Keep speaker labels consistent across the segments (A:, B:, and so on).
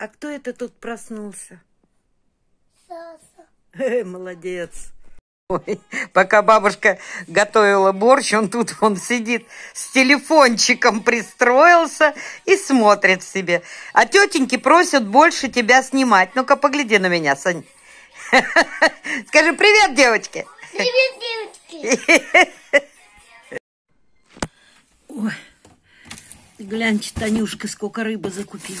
A: А кто это тут проснулся?
B: Саса.
A: Молодец. Ой, пока бабушка готовила борщ, он тут он сидит с телефончиком пристроился и смотрит себе. А тетеньки просят больше тебя снимать. Ну-ка, погляди на меня, Сань. Скажи привет, девочки.
B: Привет, девочки.
A: Ой, гляньте, Танюшка, сколько рыбы закупила.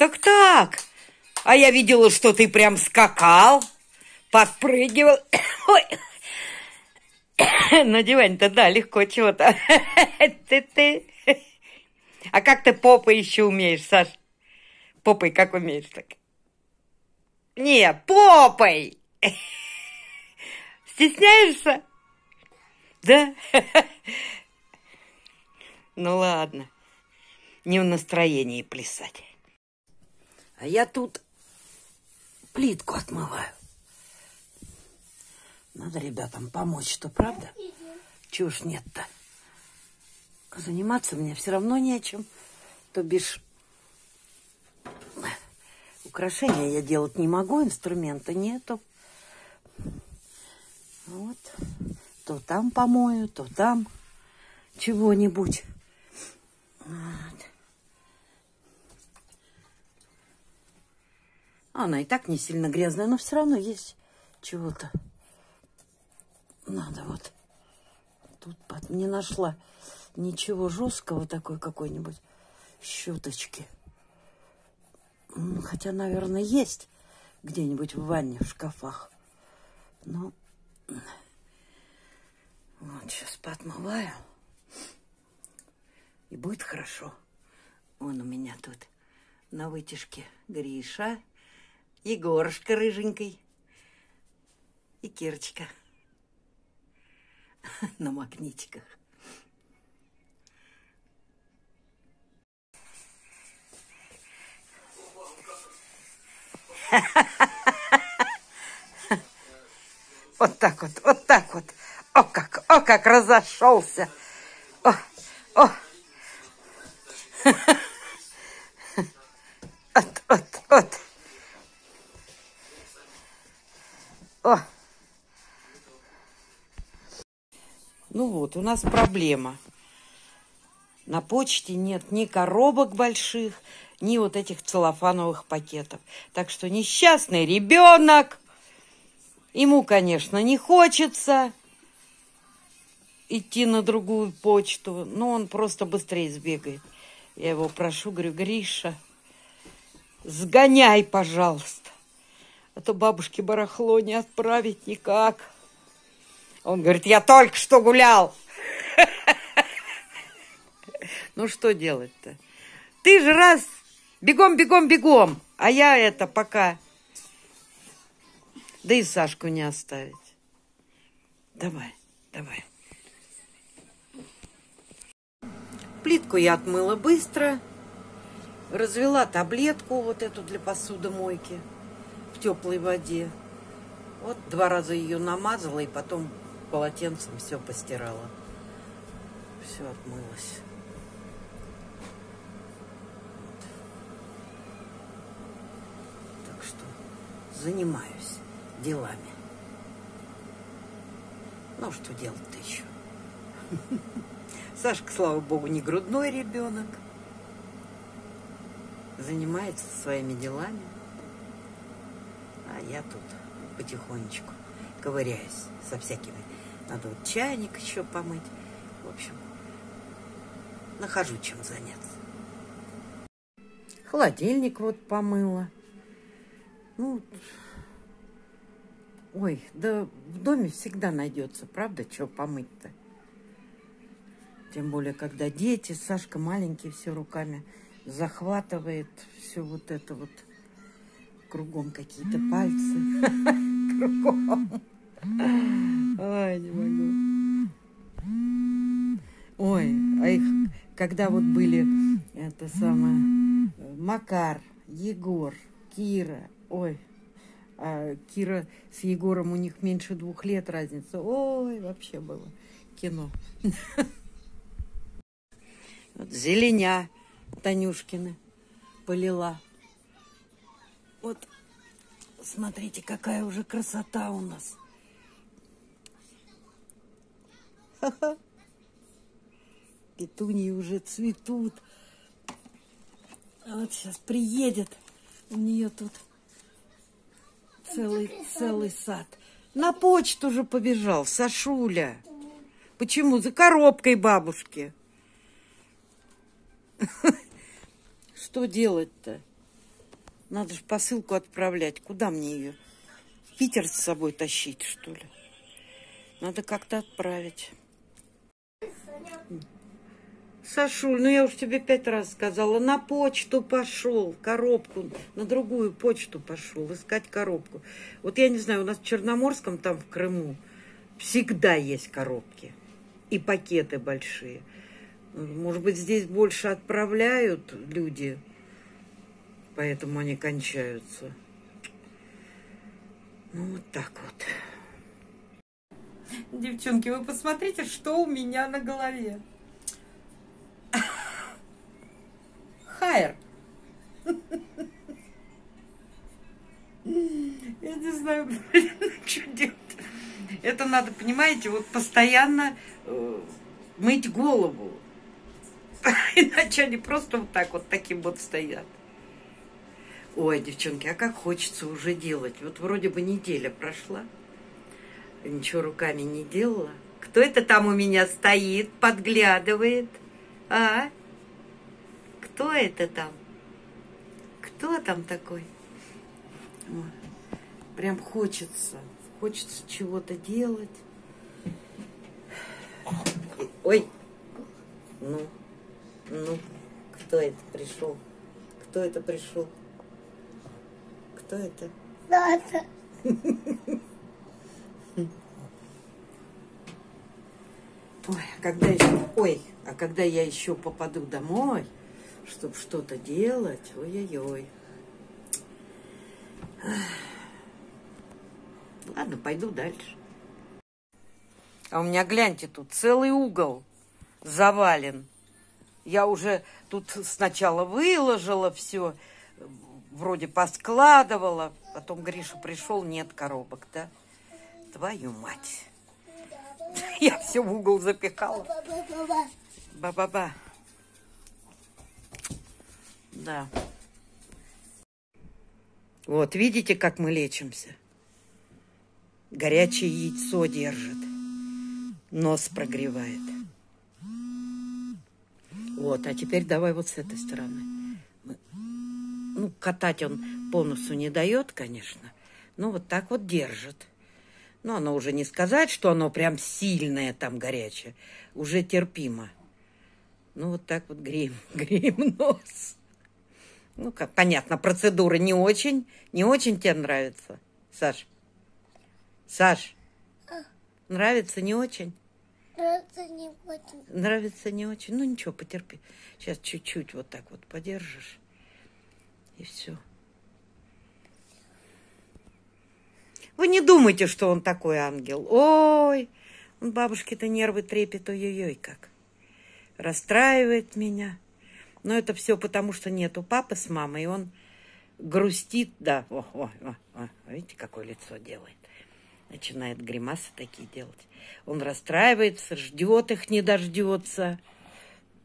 A: Так так. А я видела, что ты прям скакал, подпрыгивал. Ой. На диване-то, да, легко чего-то. Ты-ты. А как ты попой еще умеешь, Саш? Попой как умеешь так? Не, попой. Стесняешься? Да? Ну ладно. Не в настроении плясать. А я тут плитку отмываю. Надо ребятам помочь, что правда? Ж нет-то? Заниматься мне все равно нечем. То бишь, украшения я делать не могу, инструмента нету. Вот. То там помою, то там чего-нибудь. Вот. Она и так не сильно грязная, но все равно есть чего-то. Надо вот. Тут не нашла ничего жесткого такой какой-нибудь щеточки. Хотя, наверное, есть где-нибудь в ванне, в шкафах. Но вот сейчас подмываю. И будет хорошо. Вон у меня тут на вытяжке Гриша, Егорушка рыженькой и Кирочка на магнитиках. Вот так вот, вот так вот. О, как, о, как разошелся. Нас проблема. На почте нет ни коробок больших, ни вот этих целлофановых пакетов. Так что несчастный ребенок, ему, конечно, не хочется идти на другую почту, но он просто быстрее сбегает. Я его прошу, говорю, Гриша, сгоняй, пожалуйста. А то бабушке барахло не отправить никак. Он говорит, я только что гулял. Ну, что делать-то? Ты же раз бегом, бегом, бегом, а я это пока... Да и Сашку не оставить. Давай, давай. Плитку я отмыла быстро. Развела таблетку вот эту для посудомойки в теплой воде. Вот два раза ее намазала и потом полотенцем все постирала. Все отмылось. Вот. Так что занимаюсь делами. Ну, что делать-то еще? Сашка, слава богу, не грудной ребенок. Занимается своими делами. А я тут потихонечку ковыряюсь со всякими. Надо вот чайник еще помыть. В общем, нахожу чем заняться. Холодильник вот помыла. Ну, ой, да в доме всегда найдется, правда, что помыть-то? Тем более, когда дети, Сашка маленький, все руками захватывает все вот это вот. Кругом какие-то пальцы. Кругом. Ой, не могу. Ой, а их, когда вот были, это самое, Макар, Егор, Кира, ой, а Кира с Егором у них меньше двух лет разница. Ой, вообще было кино. Вот зеленя Танюшкины полила. Вот, смотрите, какая уже красота у нас. Ха-ха. Петуньи уже цветут. А вот сейчас приедет, у нее тут целый, целый сад. На почту же побежал, Сашуля. Почему? За коробкой бабушки. Что делать-то? Надо же посылку отправлять. Куда мне ее? В Питер с собой тащить, что ли? Надо как-то отправить. Сашуль, ну я уж тебе пять раз сказала, на почту пошел, коробку, на другую почту пошел, искать коробку. Вот я не знаю, у нас в Черноморском, там в Крыму, всегда есть коробки и пакеты большие. Может быть, здесь больше отправляют люди, поэтому они кончаются. Ну, вот так вот. Девчонки, вы посмотрите, что у меня на голове. Знаю, что делать. Это надо, понимаете, вот постоянно э, мыть голову. Иначе они просто вот так вот таким вот стоят. Ой, девчонки, а как хочется уже делать. Вот вроде бы неделя прошла. Ничего руками не делала. Кто это там у меня стоит, подглядывает? А? Кто это там? Кто там такой? Ой, прям хочется. Хочется чего-то делать. Ой, ну. Ну, кто это пришел? Кто это пришел? Кто это?
B: Саса.
A: Ой, а когда еще, ой, а когда я еще попаду домой, чтобы что-то делать, ой-ой-ой. Пойду дальше. А у меня, гляньте, тут целый угол завален. Я уже тут сначала выложила все, вроде поскладывала, потом Гриша пришел, нет коробок, да? Твою мать. Я все в угол запихала. Ба-ба-ба. Да. Вот, видите, как мы лечимся? Горячее яйцо держит. Нос прогревает. Вот, а теперь давай вот с этой стороны. Ну, катать он по носу не дает, конечно, но вот так вот держит. Но оно уже не сказать, что оно прям сильное там горячее, уже терпимо. Ну, вот так вот греем, греем нос. Ну, как понятно, процедура не очень, не очень тебе нравится, Саш? Саш, нравится не очень?
B: Нравится не очень.
A: Нравится не очень. Ну ничего, потерпи. Сейчас чуть-чуть вот так вот подержишь. И все. Вы не думайте, что он такой ангел. Ой, он бабушке-то нервы трепет, ой-ой-ой, как. Расстраивает меня. Но это все потому, что нету папы с мамой, и он грустит, да. О, о, о, о. Видите, какое лицо делает начинает гримасы такие делать. Он расстраивается, ждет их, не дождется.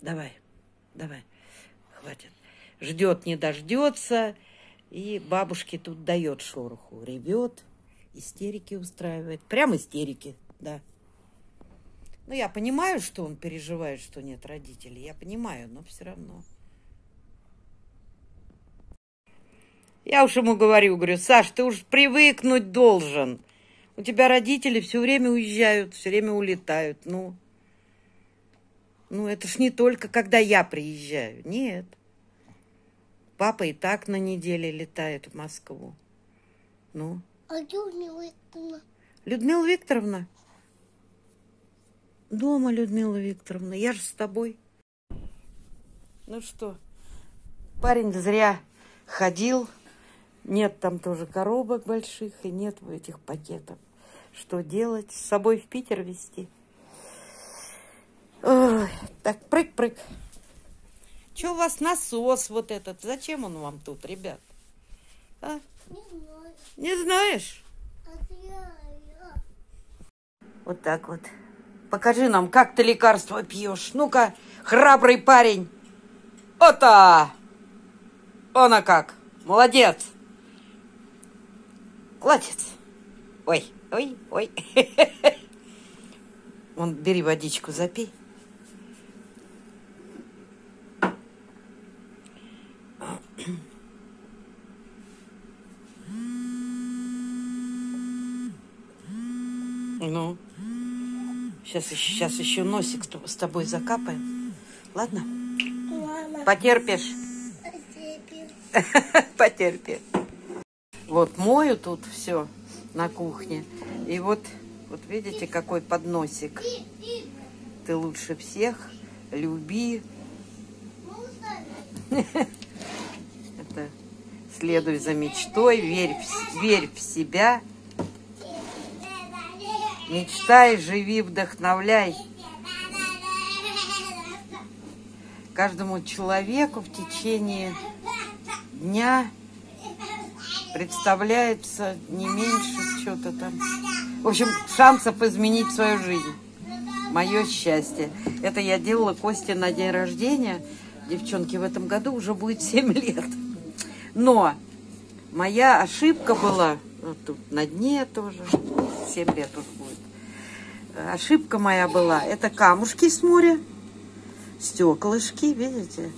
A: Давай, давай, хватит. Ждет, не дождется. И бабушке тут дает шороху. Ревет, истерики устраивает. Прям истерики, да. Ну, я понимаю, что он переживает, что нет родителей. Я понимаю, но все равно. Я уж ему говорю, говорю, Саш, ты уж привыкнуть должен. У тебя родители все время уезжают, все время улетают. Ну, ну это ж не только, когда я приезжаю. Нет. папа и так на неделе летает в Москву. Ну,
B: А Юлия Викторовна?
A: Людмила Викторовна? Дома, Людмила Викторовна, я же с тобой. Ну что, парень зря ходил. Нет там тоже коробок больших и нет этих пакетов. Что делать? С собой в Питер везти? Ой, так, прыг-прыг. Че у вас насос вот этот? Зачем он вам тут, ребят? А?
B: Не знаю.
A: Не знаешь? Вот так вот. Покажи нам, как ты лекарство пьешь. Ну-ка, храбрый парень. Ота! Она как. Молодец. Молодец. Ой, ой, ой. Вон, бери водичку, запей. Ну, сейчас, сейчас еще носик с- с тобой закапаем. Ладно?
B: Мама,
A: Потерпишь?
B: тебе?
A: Потерпи. Вот мою тут все на кухне. И вот, вот видите, какой подносик.
B: Ты,
A: лучше всех. Люби. Это следуй за мечтой, верь в, верь в себя. Мечтай, живи, вдохновляй. Каждому человеку в течение дня представляется не меньше что-то там. В общем, шансов изменить свою жизнь. Мое счастье. Это я делала Косте на день рождения. Девчонки, в этом году уже будет 7 лет. Но моя ошибка была, вот тут на дне тоже, 7 лет уже будет. Ошибка моя была, это камушки с моря, стеклышки, видите?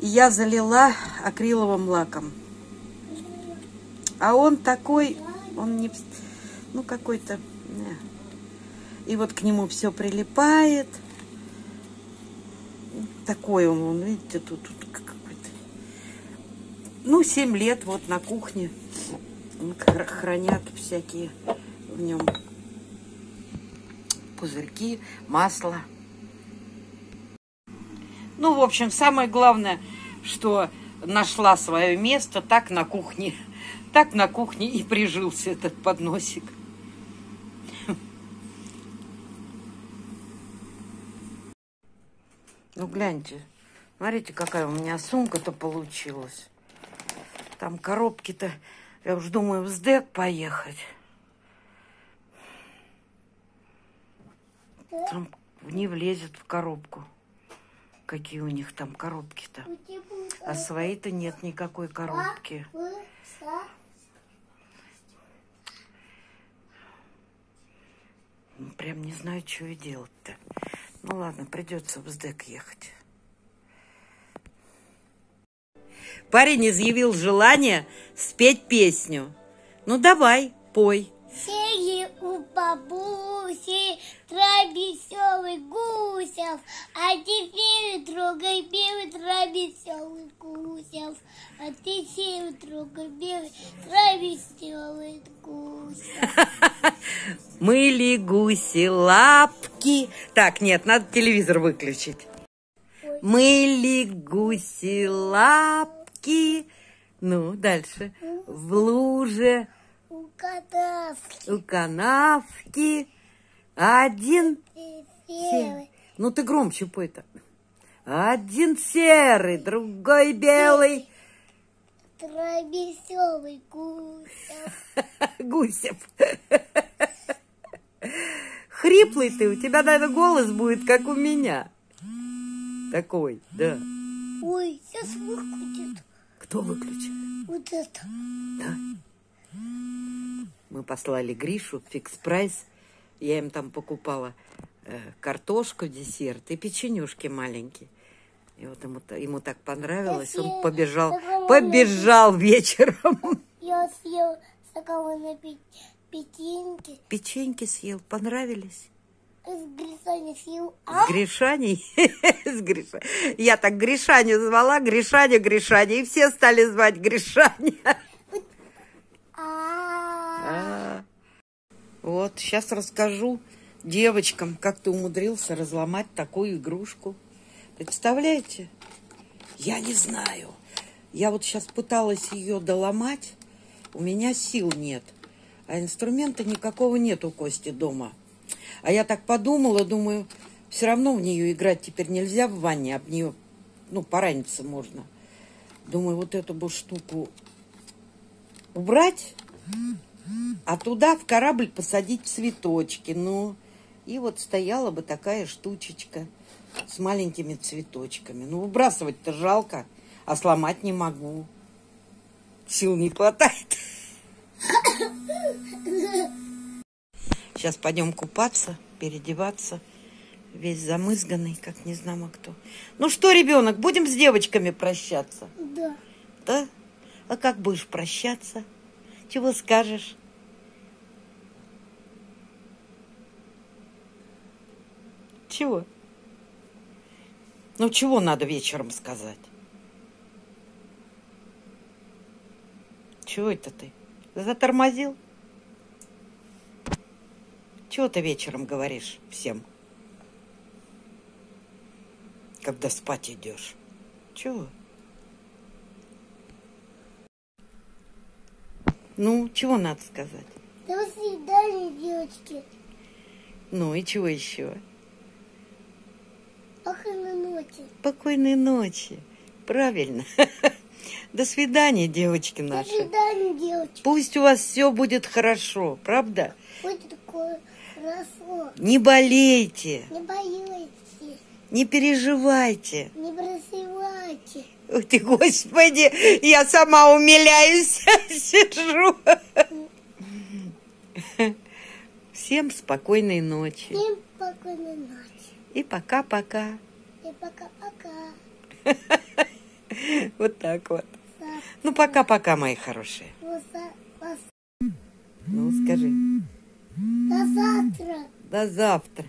A: И я залила акриловым лаком. А он такой, он не, ну какой-то, и вот к нему все прилипает. Такой он, он, видите, тут, тут какой-то. Ну, 7 лет вот на кухне хранят всякие в нем пузырьки, масло. Ну, в общем, самое главное, что нашла свое место, так на кухне, так на кухне и прижился этот подносик. Ну, гляньте, смотрите, какая у меня сумка-то получилась. Там коробки-то, я уж думаю, в СДЭК поехать. Там не влезет в коробку. Какие у них там коробки-то. А свои-то нет никакой коробки.
B: коробка.
A: Ну, Прям не знаю, что и делать-то. Ну ладно, придется в СДЭК ехать. Парень изъявил желание спеть песню. Ну давай, пой.
B: У бабуси, трой веселый гусев, а теперь трогай белый, трой веселый гусев, а ты сел трогай белый, трой веселый гусев.
A: Мыли гуси лапки. Так, нет, надо телевизор выключить. Мыли гуси лапки. Ну, дальше. В луже
B: У катавки
A: у канавки один
B: серый,
A: Ну ты громче пой-то. Один серый, другой белый.
B: трой веселый гусев.
A: Гусев. Хриплый ты, у тебя, наверное, голос будет, как у меня. Такой, да.
B: Ой, сейчас выкрутит
A: Кто выключил?
B: вот это.
A: Мы послали Гришу в фикс прайс. Я им там покупала э, картошку, десерт и печенюшки маленькие. И вот ему, ему так понравилось, он побежал, побежал вечером.
B: Я съел пи- печеньки.
A: Печеньки съел, понравились?
B: С Гришаней съел. А?
A: С Гришаней? С Гриша... Я так Гришаню звала, Гришаня, Гришаня, и все стали звать Гришаня.
B: А.
A: Вот, сейчас расскажу девочкам, как ты умудрился разломать такую игрушку. Представляете? Я не знаю. Я вот сейчас пыталась ее доломать, у меня сил нет. А инструмента никакого нет у Кости дома. А я так подумала, думаю, все равно в нее играть теперь нельзя в ванне, об нее, ну, пораниться можно. Думаю, вот эту бы штуку убрать, а туда в корабль посадить цветочки. Ну, и вот стояла бы такая штучечка с маленькими цветочками. Ну, выбрасывать-то жалко, а сломать не могу. Сил не хватает. Сейчас пойдем купаться, переодеваться. Весь замызганный, как не знамо кто. Ну что, ребенок, будем с девочками прощаться?
B: Да.
A: Да? А как будешь прощаться? Чего скажешь? Чего? Ну, чего надо вечером сказать? Чего это ты? Затормозил? Чего ты вечером говоришь всем? Когда спать идешь? Чего? Ну, чего надо сказать?
B: До свидания, девочки.
A: Ну и чего еще?
B: Спокойной ночи.
A: Спокойной ночи. Правильно. До свидания, девочки
B: До
A: наши.
B: свидания, девочки.
A: Пусть у вас все будет хорошо, правда?
B: Будет такое хорошо.
A: Не болейте,
B: Не бойтесь.
A: Не переживайте.
B: Не просывайте.
A: Ой ты, Господи, я сама умиляюсь, сижу. Всем спокойной ночи.
B: Всем спокойной ночи.
A: И пока-пока.
B: И пока-пока.
A: Вот так вот. Ну, пока-пока, мои хорошие.
B: вас-
A: Ну, скажи.
B: До завтра.
A: До завтра.